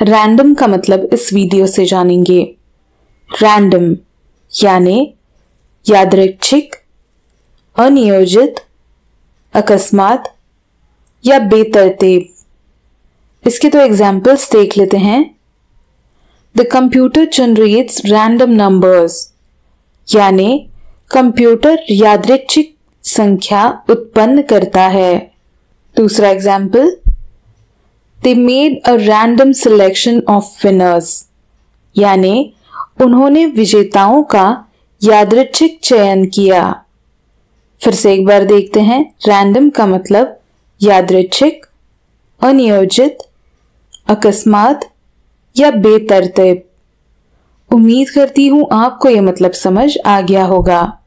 Random का मतलब इस वीडियो से जानेंगे। रैंडम यानी यादृच्छिक, अनियोजित, अकस्मात या बेतरतीब। इसके तो एग्जाम्पल्स देख लेते हैं। The computer generates random numbers यानी कंप्यूटर यादृच्छिक संख्या उत्पन्न करता है। दूसरा example they made a random selection of winners यानी उन्होंने विजेताओं का यादृच्छिक चयन किया। फिर से एक बार देखते हैं। रैंडम का मतलब यादृच्छिक, अनियोजित, अकस्मात या बेतरतीब। उम्मीद करती हूँ आपको यह मतलब समझ आ गया होगा।